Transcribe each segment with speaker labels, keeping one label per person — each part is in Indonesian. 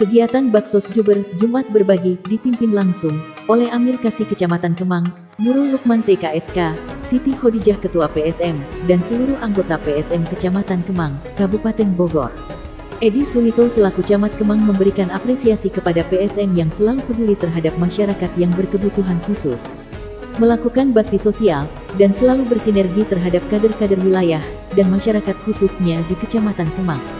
Speaker 1: Kegiatan Baksos Jember Jumat Berbagi dipimpin langsung oleh Amir Kasih Kecamatan Kemang, Nurul Lukman TKSK, Siti Khadijah Ketua PSM, dan seluruh anggota PSM Kecamatan Kemang, Kabupaten Bogor. Edi Sulito selaku Camat Kemang memberikan apresiasi kepada PSM yang selalu peduli terhadap masyarakat yang berkebutuhan khusus. Melakukan bakti sosial, dan selalu bersinergi terhadap kader-kader wilayah, dan masyarakat khususnya di Kecamatan Kemang.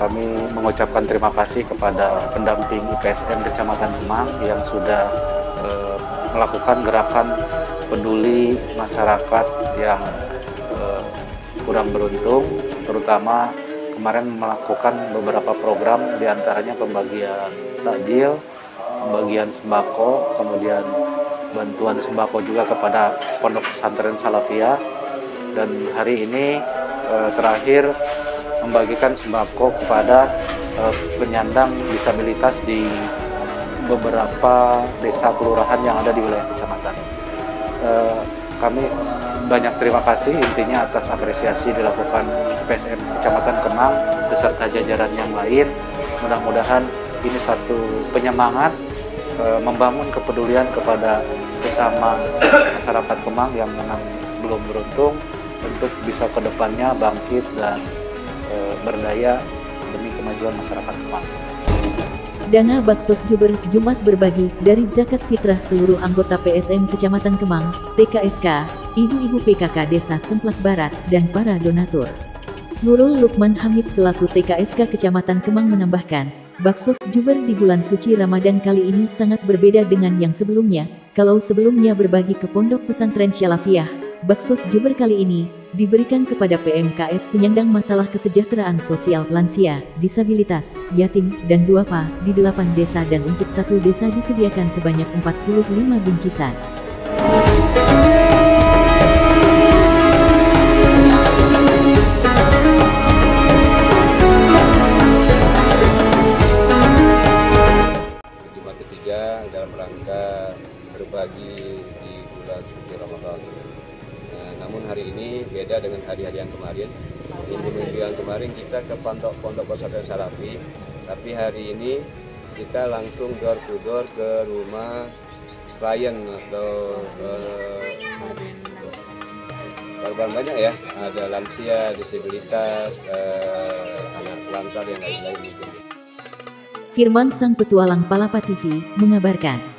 Speaker 2: Kami mengucapkan terima kasih kepada pendamping IPSM Kecamatan Kemang yang sudah eh, melakukan gerakan peduli masyarakat yang eh, kurang beruntung, terutama kemarin melakukan beberapa program di antaranya pembagian takjil, pembagian sembako, kemudian bantuan sembako juga kepada pondok pesantren Salafiyah. Dan hari ini eh, terakhir membagikan sembako kepada uh, penyandang disabilitas di beberapa desa kelurahan yang ada di wilayah kecamatan. Uh, kami banyak terima kasih intinya atas apresiasi dilakukan PSM Kecamatan Kemang beserta jajaran yang lain. Mudah-mudahan ini satu penyemangat uh, membangun kepedulian kepada sesama masyarakat Kemang yang memang belum beruntung untuk bisa ke depannya bangkit dan Eh, berdaya demi kemajuan masyarakat.
Speaker 1: Dana Baksos Jember Jumat berbagi dari zakat fitrah seluruh anggota PSM Kecamatan Kemang, TKSK, ibu-ibu PKK Desa Semplak Barat, dan para donatur. Nurul Lukman Hamid selaku TKSK Kecamatan Kemang menambahkan, Baksos Jember di bulan suci Ramadan kali ini sangat berbeda dengan yang sebelumnya. Kalau sebelumnya berbagi ke pondok pesantren Syalafiyah, Baksos Jember kali ini diberikan kepada PMKS penyandang masalah kesejahteraan sosial lansia, disabilitas, yatim, dan duafa di delapan desa dan untuk satu desa disediakan sebanyak 45 bingkisan.
Speaker 3: Dalam rangka berbagi di bulan suci. Namun hari ini beda dengan hari-hari yang kemarin. Minggu-minggu yang kemarin kita ke pondok-pondok pesantren Salafi, tapi hari ini kita langsung door to door ke rumah klien atau eh, korban banyak ya. Ada lansia, disabilitas, eh, anak lantar yang lain-lain mungkin.
Speaker 1: Firman Sang Petualang Palapa TV mengabarkan.